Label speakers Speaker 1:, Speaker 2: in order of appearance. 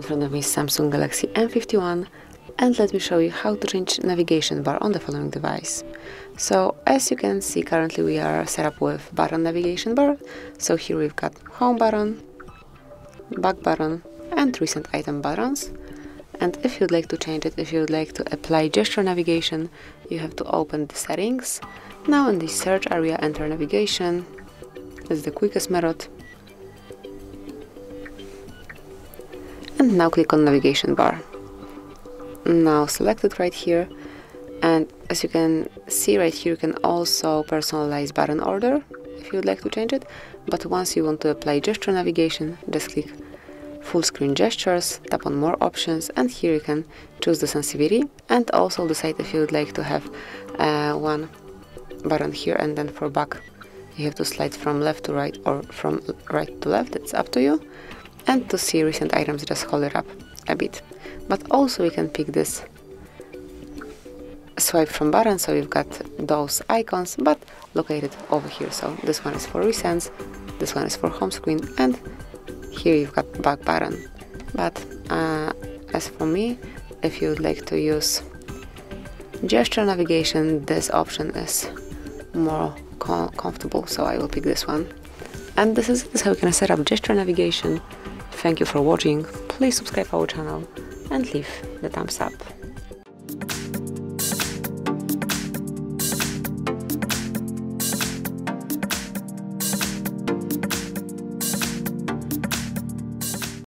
Speaker 1: In front of me is Samsung Galaxy M51 and let me show you how to change navigation bar on the following device. So as you can see currently we are set up with button navigation bar. So here we've got home button, back button and recent item buttons. And if you'd like to change it, if you'd like to apply gesture navigation, you have to open the settings. Now in the search area enter navigation. Is the quickest method. And now click on navigation bar. Now select it right here and as you can see right here you can also personalize button order if you would like to change it but once you want to apply gesture navigation just click full screen gestures tap on more options and here you can choose the sensitivity and also decide if you would like to have uh, one button here and then for back you have to slide from left to right or from right to left it's up to you. And to see recent items just hold it up a bit. But also we can pick this swipe from button so you've got those icons but located over here. So this one is for recents this one is for home screen and here you've got back button. But uh, as for me if you would like to use gesture navigation this option is more com comfortable so I will pick this one. And this is, this is how you can set up gesture navigation. Thank you for watching. Please subscribe our channel and leave the thumbs up